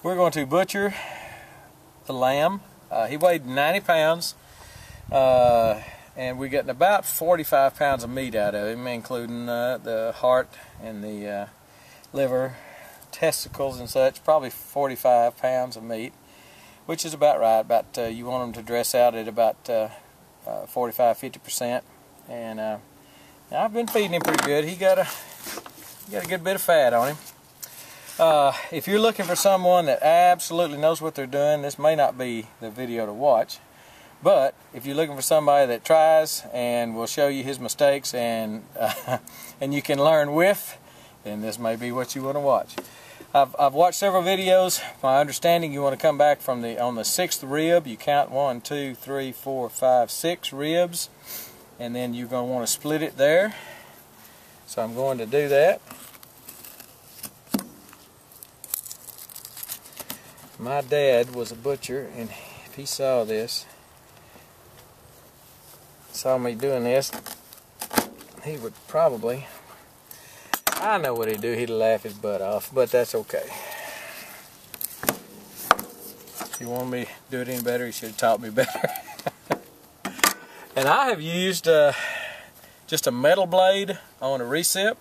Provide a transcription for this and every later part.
We're going to butcher the lamb. Uh, he weighed 90 pounds, uh, and we're getting about 45 pounds of meat out of him, including uh, the heart and the uh, liver, testicles and such. Probably 45 pounds of meat, which is about right. About uh, you want them to dress out at about uh, 45, 50 percent, and I've been feeding him pretty good. He got a he got a good bit of fat on him. Uh, if you're looking for someone that absolutely knows what they're doing, this may not be the video to watch. But if you're looking for somebody that tries and will show you his mistakes and uh, and you can learn with, then this may be what you want to watch. I've, I've watched several videos. My understanding, you want to come back from the on the sixth rib. You count one, two, three, four, five, six ribs, and then you're going to want to split it there. So I'm going to do that. My dad was a butcher and if he saw this saw me doing this he would probably I know what he'd do he'd laugh his butt off but that's okay. If he wanted me to do it any better he should have taught me better. And I have used uh, just a metal blade on a recip.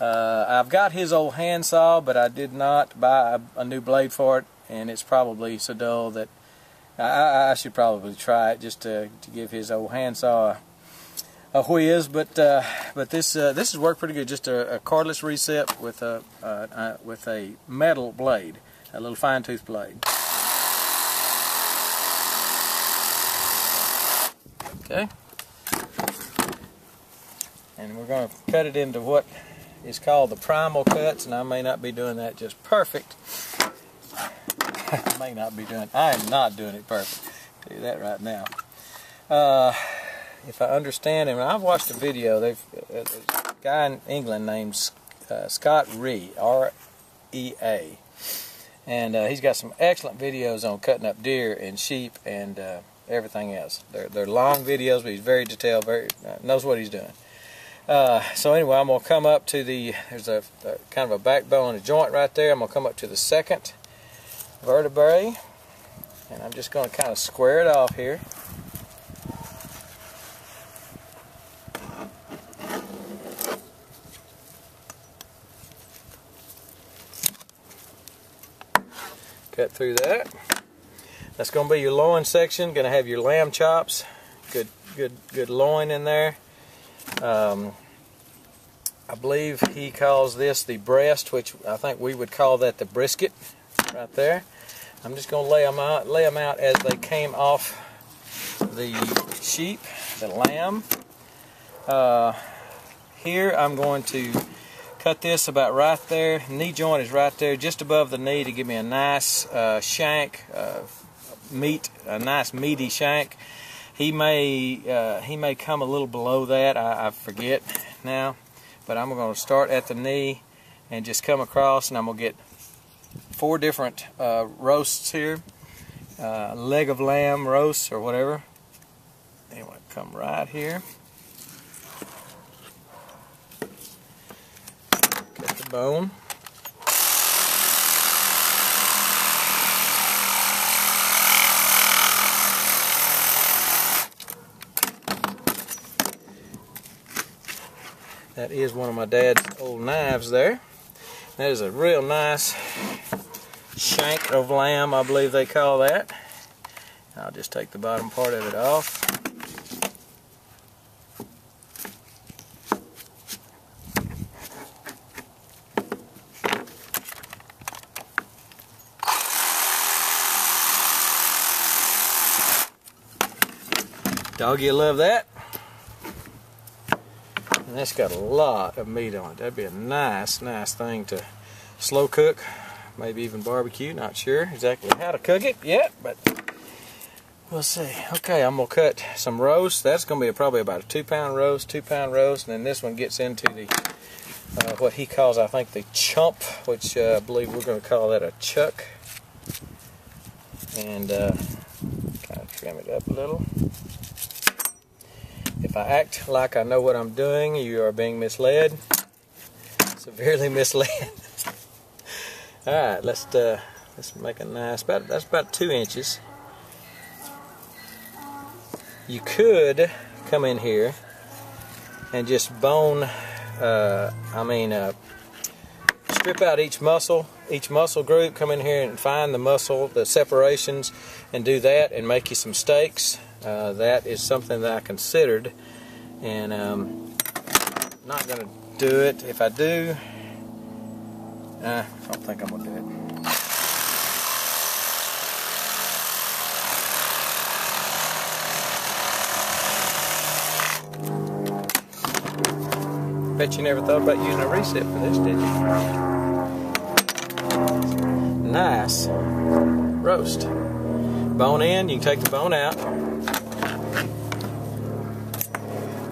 Uh, I've got his old handsaw but I did not buy a, a new blade for it and it's probably so dull that I, I should probably try it just to, to give his old handsaw a, a whiz. But uh, but this uh, this has worked pretty good. Just a, a cordless recip with a uh, with a metal blade, a little fine tooth blade. Okay. And we're going to cut it into what is called the primal cuts, and I may not be doing that just perfect. May not be doing. I am not doing it perfect. I'll tell you that right now. Uh, if I understand him, I've watched a video. They've uh, a guy in England named uh, Scott Rea, R-E-A, and uh, he's got some excellent videos on cutting up deer and sheep and uh, everything else. They're they're long videos, but he's very detailed, very uh, knows what he's doing. Uh, so anyway, I'm to come up to the, there's a, a, kind of a backbone, a joint right there. I'm to come up to the second vertebrae and I'm just going to kind of square it off here. Cut through that. That's going to be your loin section. Going to have your lamb chops. Good, good, good loin in there. Um, I believe he calls this the breast, which I think we would call that the brisket right there. I'm just going to lay them out, lay them out as they came off the sheep, the lamb. Uh, here I'm going to cut this about right there. Knee joint is right there, just above the knee to give me a nice uh, shank, uh, meat, a nice meaty shank. He may uh, he may come a little below that. I, I forget now, but I'm going to start at the knee and just come across, and I'm going to get four different uh, roasts here. Uh, leg of lamb roast or whatever. Anyway, come right here. Get the bone. That is one of my dad's old knives there. That is a real nice shank of lamb, I believe they call that. I'll just take the bottom part of it off. Dog, you love that? And that's got a lot of meat on it. That'd be a nice, nice thing to slow cook maybe even barbecue. Not sure exactly how to cook it yet, but we'll see. Okay, I'm gonna cut some roast. That's gonna be probably about a two pound roast, two pound roast, and then this one gets into the uh, what he calls, I think, the chump, which uh, I believe we're gonna call that a chuck. And uh, kind of trim it up a little. If I act like I know what I'm doing, you are being misled, severely misled. All right, let's uh, Let's make a nice, about, that's about two inches. You could come in here and just bone, uh, I mean, uh, strip out each muscle, each muscle group, come in here and find the muscle, the separations, and do that and make you some steaks. Uh, that is something that I considered, and um, not going to do it. If I do, uh, I don't think I'm to do it. Bet you never thought about using a recip for this, did you? Nice roast. Bone in, you can take the bone out.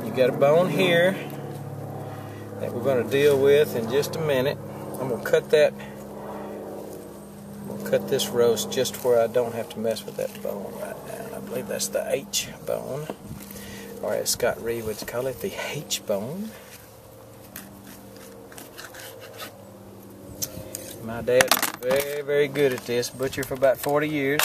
You got a bone here that we're to deal with in just a minute. I'm going to cut that, I'm going to cut this roast just where I don't have to mess with that bone right now. I believe that's the H bone, or as Scott Reed would call it, the H bone. My dad was very, very good at this. Butcher for about 40 years.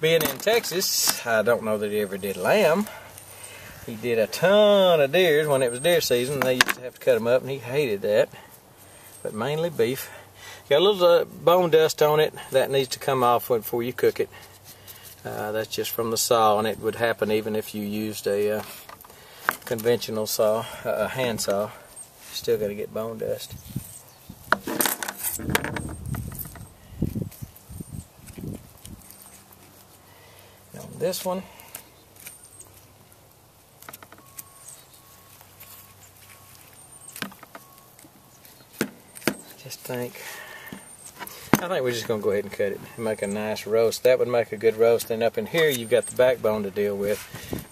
Being in Texas, I don't know that he ever did lamb. He did a ton of deers when it was deer season. They used to have to cut them up, and he hated that. But mainly beef. Got a little uh, bone dust on it. That needs to come off before you cook it. Uh, that's just from the saw, and it would happen even if you used a uh, conventional saw, a hand saw. Still got to get bone dust. This one, just think I think we're just going to go ahead and cut it and make a nice roast. That would make a good roast. And up in here, you've got the backbone to deal with.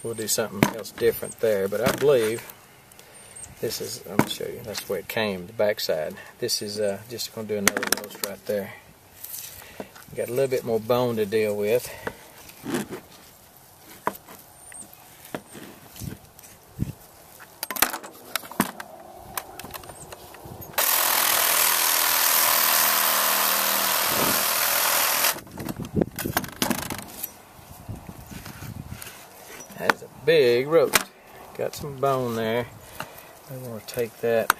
We'll do something else different there. But I believe this is, I'm going to show you, that's the way it came, the backside. This is uh, just going to do another roast right there. Got a little bit more bone to deal with. That's a roast. Got some bone there. I'm going to take that.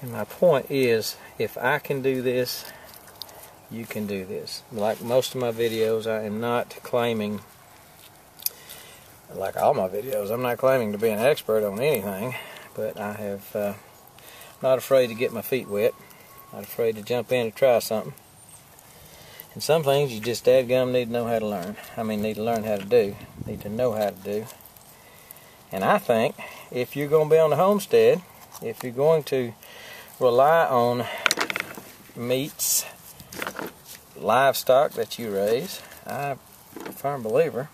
And my point is, if I can do this, you can do this. Like most of my videos, I am not claiming, like all my videos, I'm not claiming to be an expert on anything, but I have, uh, not afraid to get my feet wet, not afraid to jump in and try something. And some things you just dadgum need to know how to learn. I mean, need to learn how to do. Need to know how to do. And I think if you're going to be on the homestead, if you're going to rely on meats, livestock that you raise, I'm a firm believer.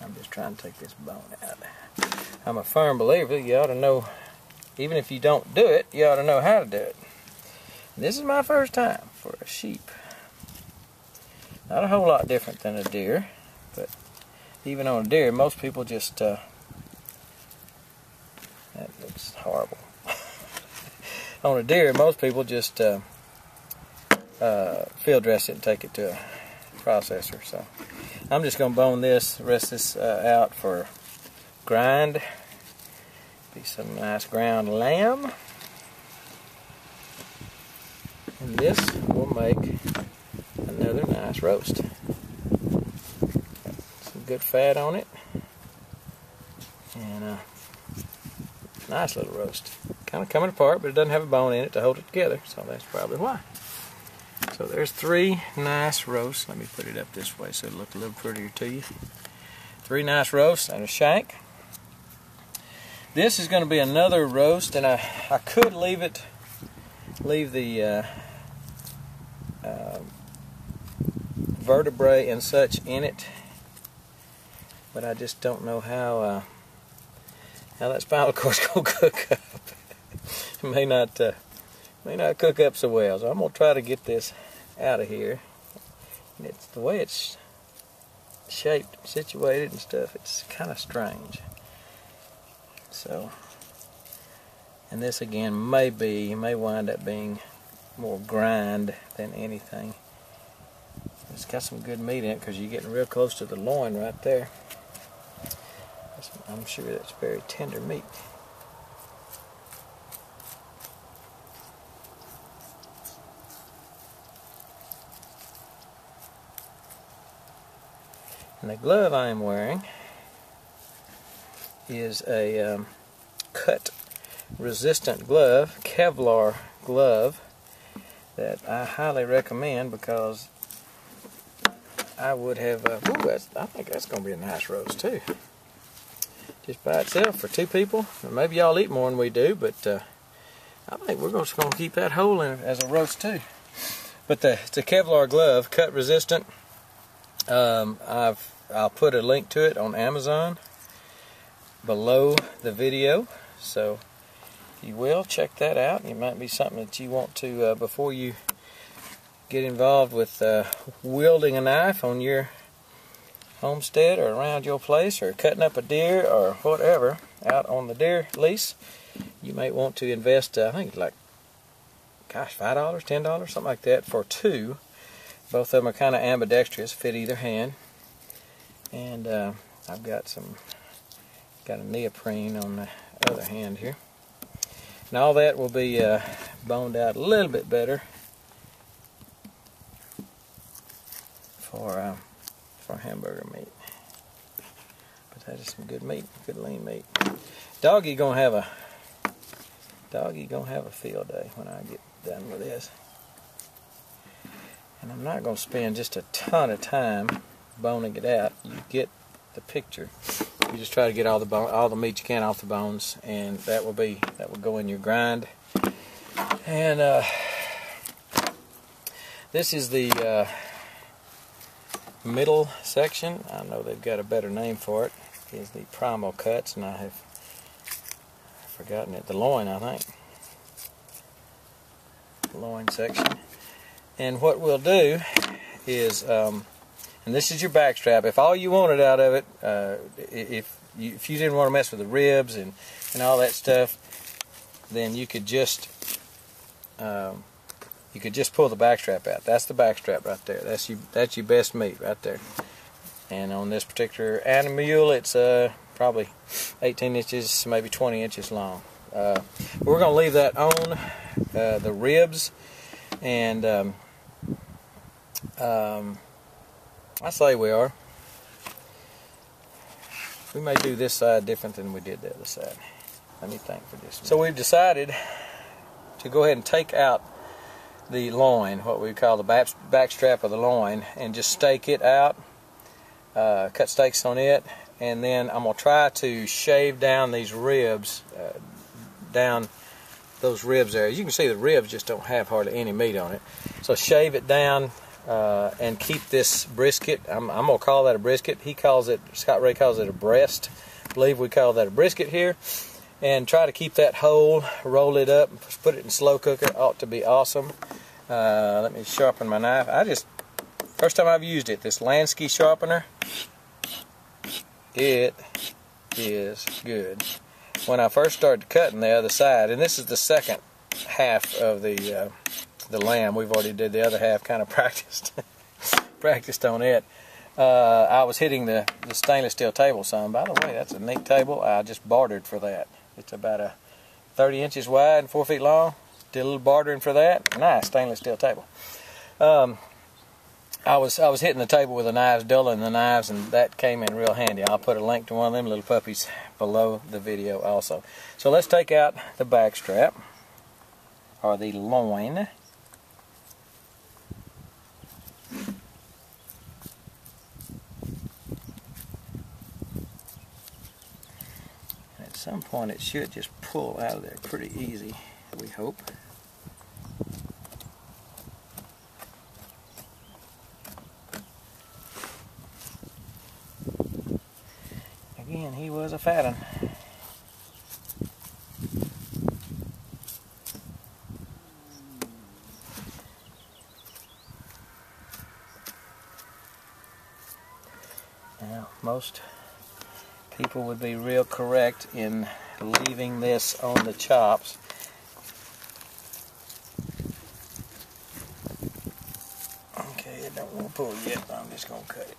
I'm just trying to take this bone out. I'm a firm believer you ought to know, even if you don't do it, you ought to know how to do it. This is my first time for a sheep. Not a whole lot different than a deer, but even on a deer, most people just, uh, that looks horrible. on a deer, most people just uh, uh, field dress it and take it to a processor. So I'm just going to bone this, rest this uh, out for grind. Be some nice ground lamb. And this will make nice roast. Some good fat on it. And a uh, nice little roast. Kind of coming apart, but it doesn't have a bone in it to hold it together, so that's probably why. So there's three nice roasts. Let me put it up this way so it'll look a little prettier to you. Three nice roasts and a shank. This is going to be another roast, and I, I could leave it, leave the uh, uh, vertebrae and such in it, but I just don't know how uh, how that spinal cord's gonna cook up. it may not uh, may not cook up so well. So I'm gonna try to get this out of here. And it's the way it's shaped, situated and stuff, it's kind of strange. So, and this again may be, may wind up being more grind than anything. It's got some good meat in it because you're getting real close to the loin right there. I'm sure that's very tender meat. And the glove I'm wearing is a um, cut resistant glove, Kevlar glove that I highly recommend because I would have, uh, ooh, I think that's going to be a nice roast too. Just by itself for two people. Maybe y'all eat more than we do, but uh, I think we're just going to keep that whole in as a roast too. But the, it's a Kevlar glove, cut resistant. Um, I've I'll put a link to it on Amazon below the video. So you will check that out. It might be something that you want to, uh, before you get involved with uh, wielding a knife on your homestead or around your place or cutting up a deer or whatever out on the deer lease, you might want to invest, uh, I think like, gosh, $5, $10, something like that for two. Both of them are kind of ambidextrous, fit either hand. And uh, I've got some, got a neoprene on the other hand here. And all that will be uh, boned out a little bit better for uh, for hamburger meat. But that is some good meat, good lean meat. Doggy gonna have a doggy gonna have a field day when I get done with this. And I'm not gonna spend just a ton of time boning it out. You get the picture. You just try to get all the bone, all the meat you can off the bones, and that will be that will go in your grind. And uh, this is the uh, middle section. I know they've got a better name for it. Is the primal cuts, and I have forgotten it. The loin, I think. loin section. And what we'll do is um, and this is your back strap. If all you wanted out of it, uh, if you, if you didn't want to mess with the ribs and, and all that stuff, then you could just um, you could just pull the back strap out. That's the back strap right there. That's you that's your best meat right there. And on this particular animal mule, it's uh, probably 18 inches, maybe 20 inches long. Uh, we're going to leave that on uh, the ribs and um, um, I say we are. We may do this side different than we did the other side. Let me think for this. So we've decided to go ahead and take out the loin, what we call the back, back strap of the loin, and just stake it out, uh, cut stakes on it, and then I'm going to try to shave down these ribs, uh, down those ribs there. You can see the ribs just don't have hardly any meat on it. So shave it down uh, and keep this brisket. I'm, I'm going to call that a brisket. He calls it, Scott Rea calls it a breast. I believe we call that a brisket here. And try to keep that whole, roll it up, put it in slow cooker. Ought to be awesome. Uh, let me sharpen my knife. I just, first time I've used it, this Lansky sharpener, it is good. When I first started cutting the other side, and this is the second half of the uh, the lamb. We've already did the other half, kind of practiced practiced on it. Uh, I was hitting the, the stainless steel table some. By the way, that's a neat table. I just bartered for that. It's about a 30 inches wide and 4 feet long. Did a little bartering for that. Nice stainless steel table. Um, I was I was hitting the table with the knives, dulling the knives, and that came in real handy. I'll put a link to one of them little puppies below the video also. So let's take out the back strap, or the loin. Some point it should just pull out of there pretty easy, we hope. Again, he was a fat one. most people would be real correct in leaving this on the chops. Okay, it don't want to pull yet, but I'm just going to cut it.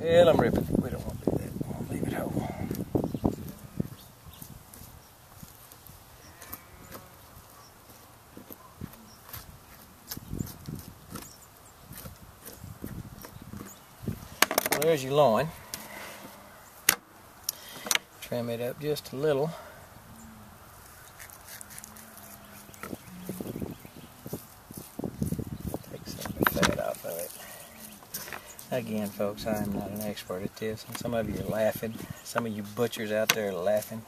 Well, I'm ripping it. We don't want to do that. We'll leave it whole. Well, your loin. Trim it up just a little. Take some of the fat off of it. Again, folks, I am not an expert at this, and some of you are laughing. Some of you butchers out there are laughing.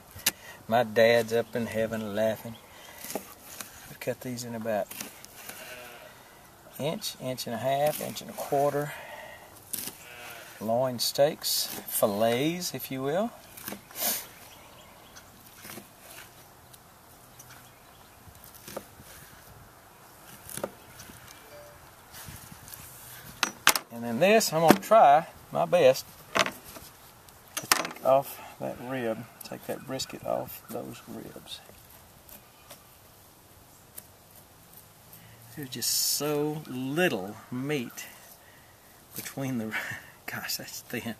My dad's up in heaven laughing. Cut these in about inch, inch and a half, inch and a quarter. Loin steaks, fillets, if you will. And then this, I'm going to try my best to take off that rib, take that brisket off those ribs. There's just so little meat between the, gosh, that's thin.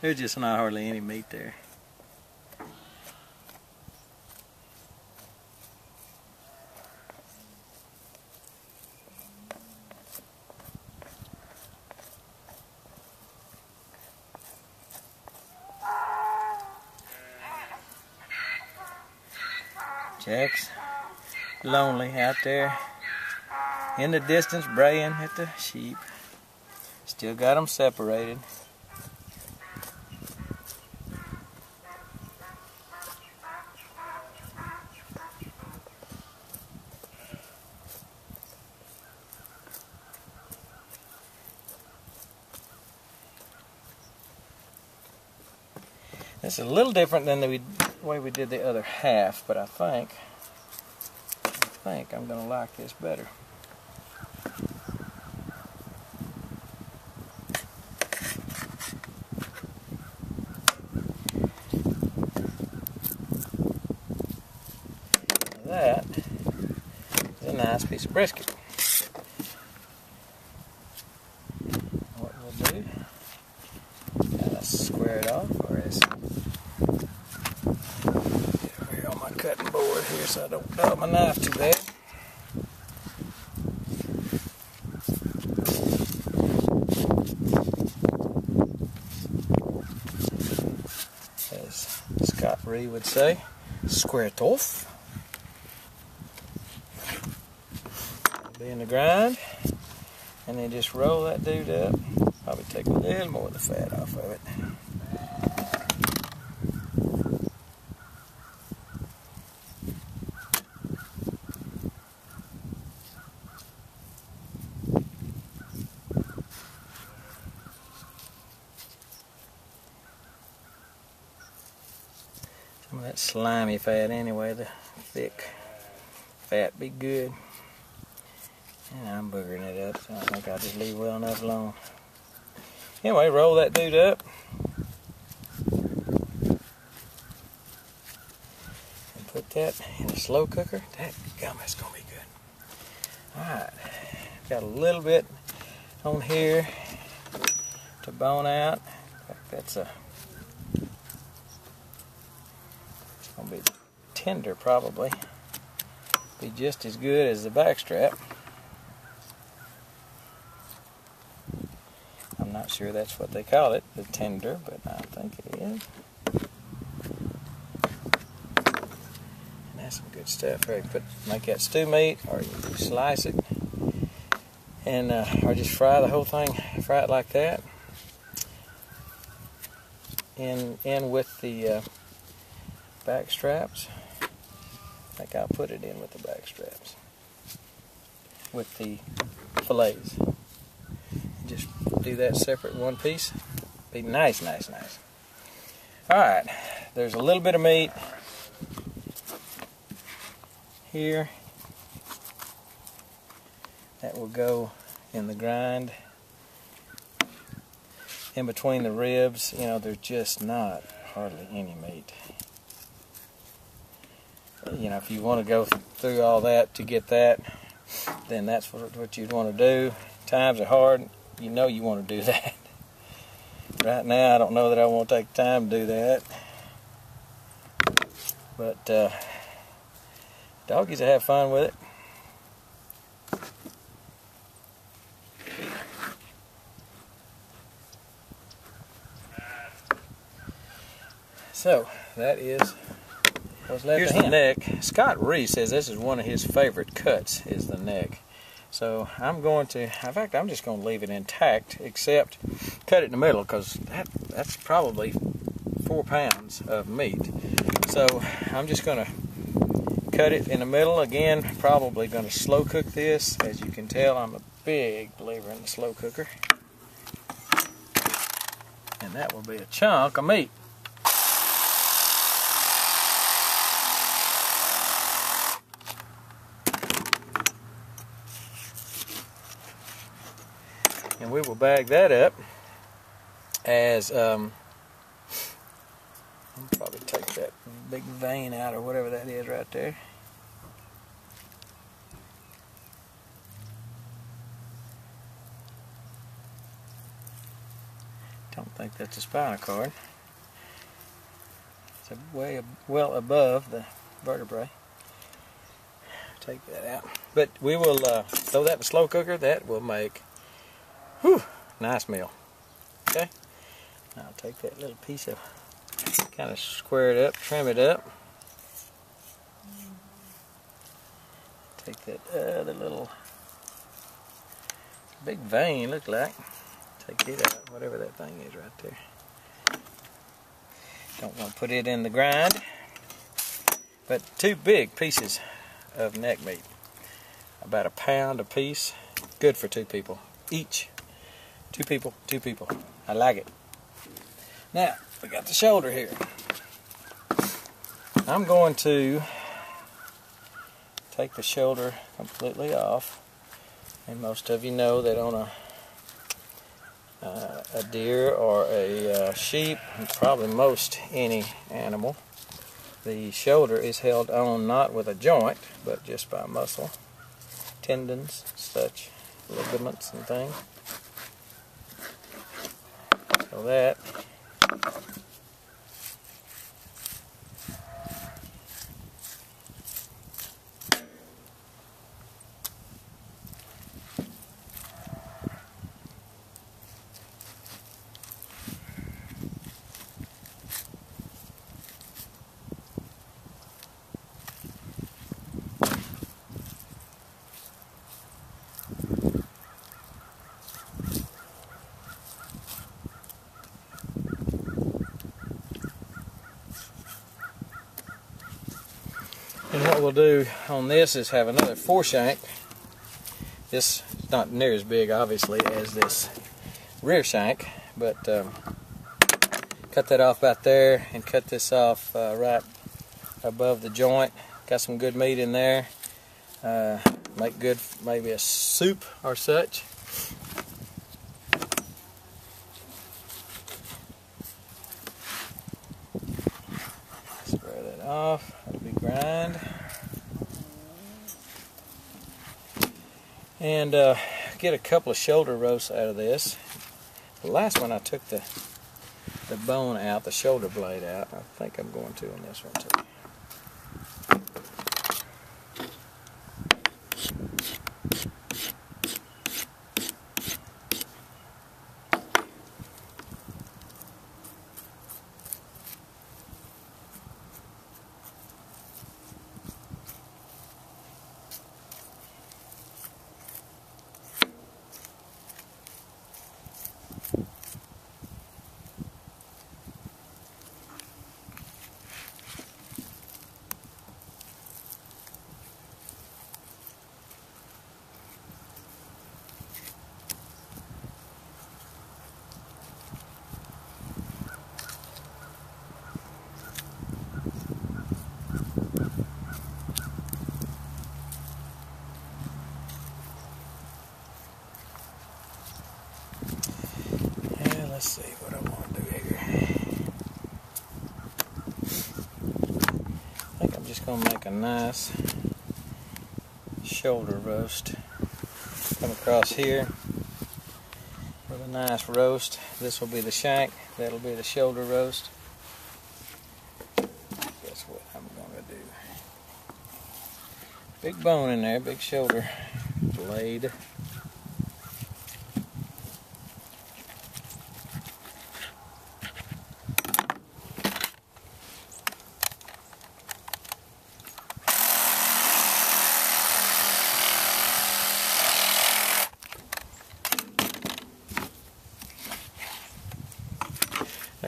There's just not hardly any meat there. Jack's lonely out there in the distance braying at the sheep. Still got them separated. It's a little different than the way we did the other half, but I think I think I'm going to like this better. That is a nice piece of brisket. What we'll do, square it off, or is over here on my cutting board here so I don't dull my knife too bad. As Scott Rea would say, square it off. Be in the grind, and then just roll that dude up. Probably take a little more of the fat off of it. Some of that slimy fat anyway, the thick fat be good. I'm boogering it up, so I think I'll just leave well enough alone. Anyway, roll that dude up. And put that in a slow cooker. That gum is gonna be good. Alright. Got a little bit on here to bone out. That's a it's gonna be tender probably. Be just as good as the backstrap. I'm not sure that's what they call it, the tender, but I think it is. And that's some good stuff. You put make that stew meat, or you slice it, and uh, or just fry the whole thing, fry it like that. In in with the uh, back straps. I think I'll put it in with the back straps. With the fillets do that separate one piece. Be nice, nice, nice. All right, there's a little bit of meat here. That will go in the grind. In between the ribs, you know, there's just not hardly any meat. You know, if you want to go through all that to get that, then that's what, what you'd want to do. Times are hard. You know you want to do that. Right now, I don't know that I want to take time to do that. But uh, doggies will have fun with it. So that is what's left Here's the neck. Scott Reese says this is one of his favorite cuts is the neck. So I'm going to, in fact, I'm just going to leave it intact, except cut it in the middle because that, that's probably four pounds of meat. So I'm just going to cut it in the middle. Again, probably going to slow cook this. As you can tell, I'm a big believer in the slow cooker. And that will be a chunk of meat. Will bag that up as um, probably take that big vein out or whatever that is right there. Don't think that's a spinal cord. It's way well above the vertebrae. Take that out. But we will uh, throw that in the slow cooker. That will make whew, nice meal. Okay. I'll take that little piece of kind of square it up, trim it up. Take that other little big vein, look like. Take it out, whatever that thing is right there. Don't want to put it in the grind. But two big pieces of neck meat. About a pound a piece. Good for two people each. Two people, two people. I like it. Now, we got the shoulder here. I'm going to take the shoulder completely off. And most of you know that on a uh, a deer or a uh, sheep, probably most any animal, the shoulder is held on not with a joint, but just by muscle, tendons, such, ligaments and things. So that And what we'll do on this is have another foreshank. This is not near as big, obviously, as this rear shank, but um, cut that off about there and cut this off uh, right above the joint. Got some good meat in there. Uh, make good, maybe a soup or such. Spread it off grind. And uh, get a couple of shoulder roasts out of this. The last one I took the the bone out, the shoulder blade out. I think I'm going to on this one too. Yeah, let's see what I want to do here. I think I'm just going to make a nice shoulder roast. Come across here with a nice roast. This will be the shank. That'll be the shoulder roast. Guess what I'm going to do. Big bone in there, big shoulder blade.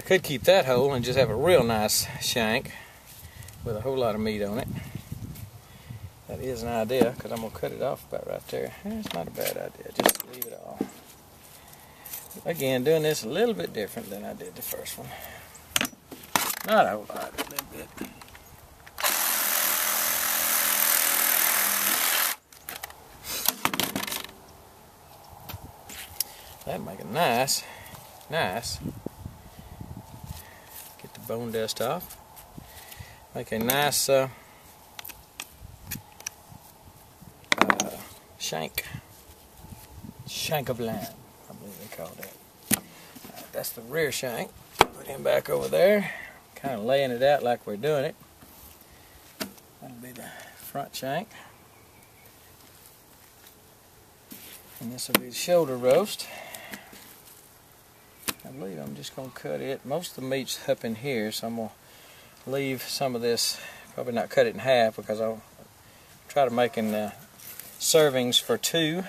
Could keep that whole and just have a real nice shank with a whole lot of meat on it. That is an idea because I'm going to cut it off about right there. It's not a bad idea. Just leave it all. Again, doing this a little bit different than I did the first one. Not a whole lot, a little bit. That'd make it nice, nice bone dust off. Make a nice uh, uh, shank, shank of lamb, I believe they call that. Right, that's the rear shank. Put him back over there, kind of laying it out like we're doing it. That'll be the front shank. And this will be the shoulder roast. Just going to cut it. Most of the meat's up in here, so I'm going to leave some of this, probably not cut it in half because I'll try to make in uh, servings for two.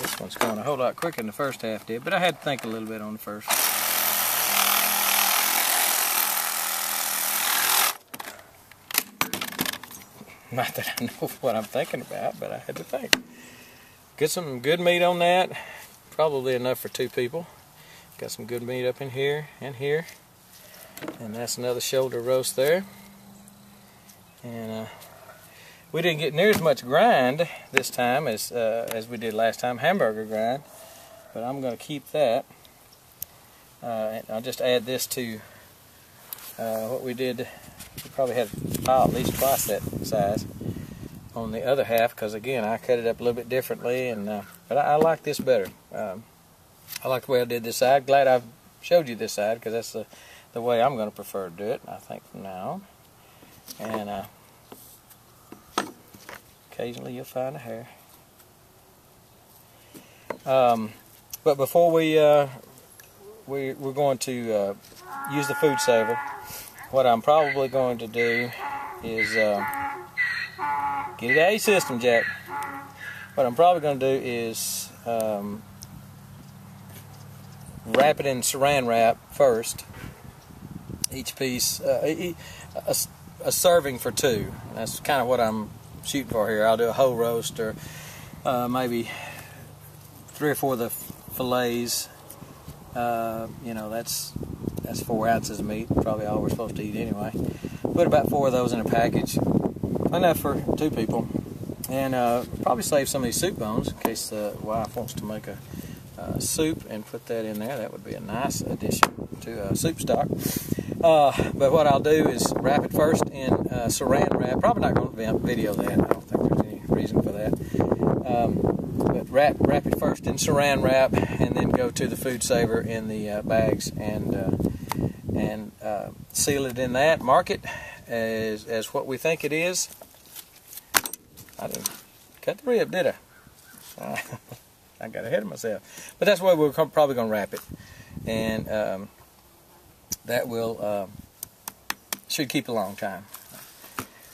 This one's going a whole lot quicker than the first half did, but I had to think a little bit on the first. Not that I know what I'm thinking about, but I had to think. Get some good meat on that. Probably enough for two people. Got some good meat up in here and here. And that's another shoulder roast there. And uh, we didn't get near as much grind this time as uh, as we did last time, hamburger grind. But I'm going to keep that. Uh, I'll just add this to uh, what we did we probably had a pile at least twice that size on the other half because again I cut it up a little bit differently and uh, but I, I, like this better. Um, I like the way I did this side. Glad I've showed you this side because that's the, the way I'm going to prefer to do it I think from now and uh, occasionally you'll find a hair. Um, but before we uh, we, we're going to uh, use the food saver what I'm probably going to do is uh, get it out of system, Jack. What I'm probably going to do is um, wrap it in saran wrap first. Each piece, uh, a, a, serving for two. That's kind of what I'm shooting for here. I'll do a whole roast or uh, maybe three or four of the fillets. Uh, you know, that's that's four ounces of meat, probably all we're supposed to eat anyway. Put about four of those in a package, enough for two people. And uh, probably save some of these soup bones in case the wife wants to make a uh, soup and put that in there. That would be a nice addition to uh, soup stock. Uh, but what I'll do is wrap it first in uh, saran wrap. Probably not going to video that. I don't think there's any reason for that. Um, but wrap wrap it first in saran wrap and then go to the food saver in the bags and and uh, seal it in that, mark it as, as what we think it is. I didn't cut the rib, did I? I got ahead of myself. But that's why we're probably going to wrap it. And um, that will uh, should keep a long time.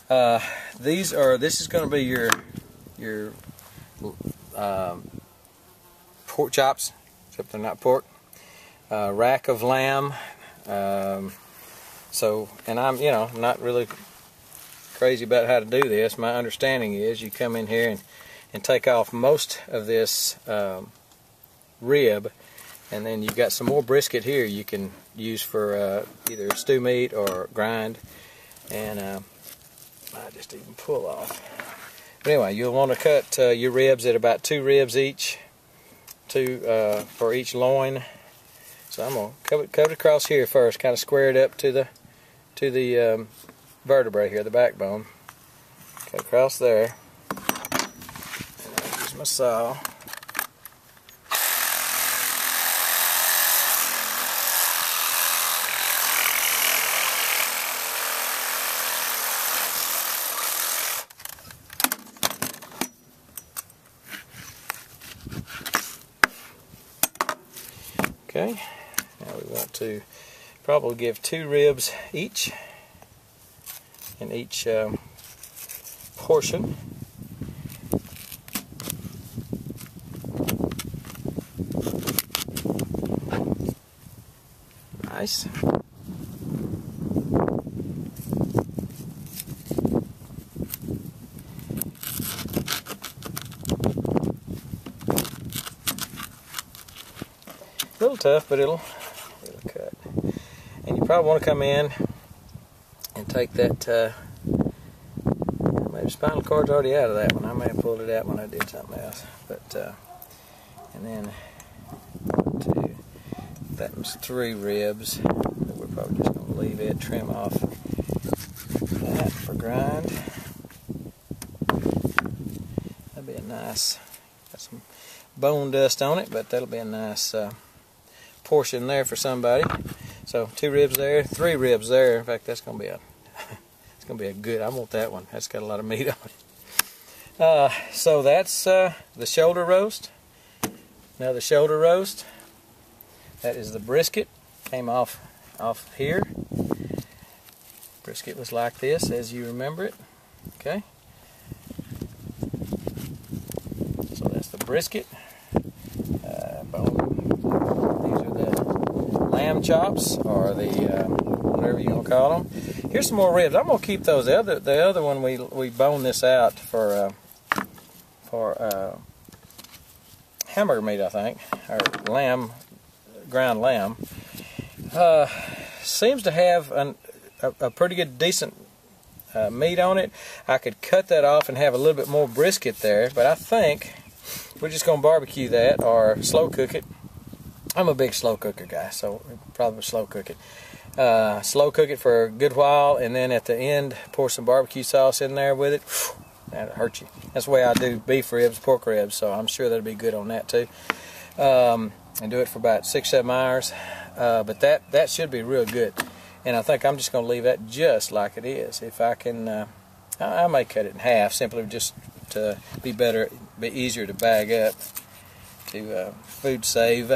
Uh, these are this is going to be your your um, pork chops, except they're not pork. Uh, rack of lamb, um, so, and I'm, you know, not really crazy about how to do this. My understanding is you come in here and, and take off most of this um, rib, and then you've got some more brisket here you can use for uh, either stew meat or grind. And uh, I just even pull off. But anyway, you'll want to cut uh, your ribs at about two ribs each, two uh, for each loin. So I'm gonna cut it, cut it across here first, kind of square it up to the to the um, vertebrae here, the backbone. Cut across there. Use my saw. Okay, now we want to probably give two ribs each in each um, portion. Nice. A little tough, but it'll, it'll cut. And you probably want to come in take that, uh, maybe spinal cord's already out of that one. I may have pulled it out when I did something else. But, uh, and then two, that was three ribs. We're probably just going to leave it, trim off that for grind. That'd be a nice, got some bone dust on it, but that'll be a nice uh, portion there for somebody. So two ribs there, three ribs there. In fact, that's gonna be a gonna be a good. I want that one. That's got a lot of meat on it. Uh, so that's uh, the shoulder roast. Now the shoulder roast. That is the brisket. Came off off here. Brisket was like this, as you remember it. Okay. So that's the brisket. Uh, These are the lamb chops or the uh, whatever you want to call them. Here's some more ribs. I'm gonna keep those. The other the other one we we bone this out for uh, for uh, hamburger meat, I think, or lamb ground lamb. Uh, seems to have an, a, a, pretty good decent uh, meat on it. I could cut that off and have a little bit more brisket there, but I think we're just gonna barbecue that or slow cook it I'm a big slow cooker guy, so probably slow cook it. Uh, slow cook it for a good while, and then at the end, pour some barbecue sauce in there with it. That'll hurt you. That's the way I do beef ribs, pork ribs, so I'm sure that'll be good on that too. Um, and do it for about six, seven hours. Uh, but that that should be real good. And I think I'm just going to leave that just like it is. If I can, uh, I, I may cut it in half simply just to be better, be easier to bag up, to uh, food save.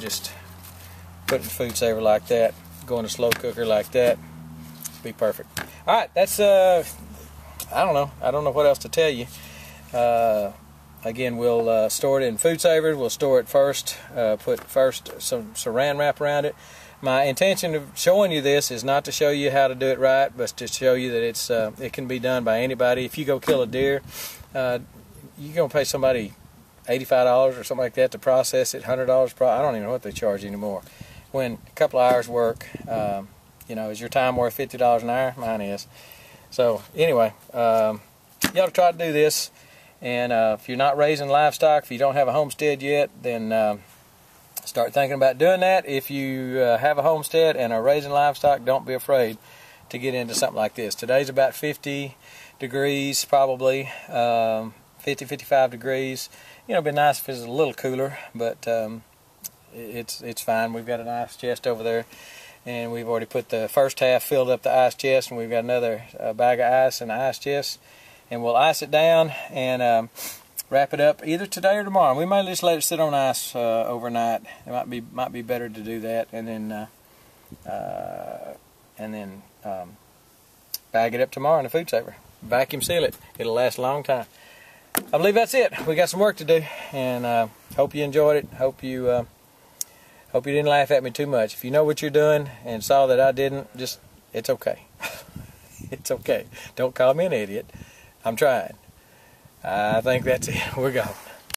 just put in food saver like that, going in a slow cooker like that, be perfect. All right, that's uh, I don't know, I don't know what else to tell you. Uh, again, we'll uh, store it in food saver. We'll store it first, uh, put first some saran wrap around it. My intention of showing you this is not to show you how to do it right, but to show you that it's uh, it can be done by anybody. If you go kill a deer, uh, you're gonna pay somebody $85 or something like that to process it, $100 pro I don't even know what they charge anymore. When a couple of hours work, um, you know, is your time worth $50 an hour? Mine is. So anyway, um, you ought to try to do this. And uh, if you're not raising livestock, if you don't have a homestead yet, then um, start thinking about doing that. If you uh, have a homestead and are raising livestock, don't be afraid to get into something like this. Today's about 50 degrees probably, um, 50, 55 degrees you know, it'd be nice if it was a little cooler, but um, it's it's fine. We've got an ice chest over there, and we've already put the first half filled up the ice chest, and we've got another uh, bag of ice in the ice chest, and we'll ice it down and um, wrap it up either today or tomorrow. We might just let it sit on ice uh, overnight. It might be might be better to do that, and then uh, uh and then um, bag it up tomorrow in a food saver. Vacuum seal it. It'll last a long time. I believe that's it. We got some work to do, and uh, hope you enjoyed it. Hope you uh, hope you didn't laugh at me too much. If you know what you're doing and saw that I didn't, just it's okay. it's okay. Don't call me an idiot. I'm trying. I think that's it. We're gone.